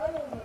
哎呦！